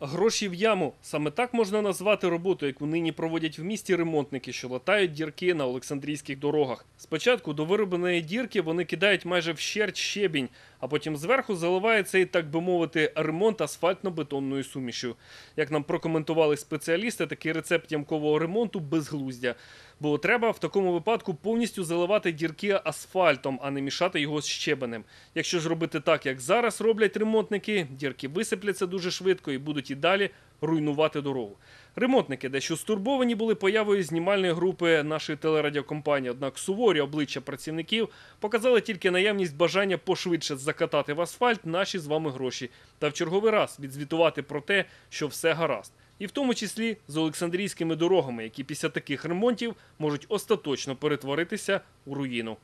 Гроші в яму саме так можна назвати роботу, яку нині проводять в місті ремонтники, що латають дірки на Олександрійських дорогах. Спочатку до виробленої дірки вони кидають майже вщерть щебінь, а потім зверху заливає цей, так би мовити, ремонт асфальтно-бетонною сумішю. Як нам прокоментували спеціалісти, такий рецепт ямкового ремонту безглуздя. Бо треба в такому випадку повністю заливати дірки асфальтом, а не мішати його з щебенем. Якщо ж робити так, як зараз роблять ремонтники, дірки висипляться дуже швидко і будуть і далі руйнувати дорогу. Ремонтники дещо стурбовані були появою знімальної групи нашої телерадіокомпанії. Однак суворі обличчя працівників показали тільки наявність бажання пошвидше закатати в асфальт наші з вами гроші та в черговий раз відзвітувати про те, що все гаразд. І в тому числі з Олександрійськими дорогами, які після таких ремонтів можуть остаточно перетворитися у руїну.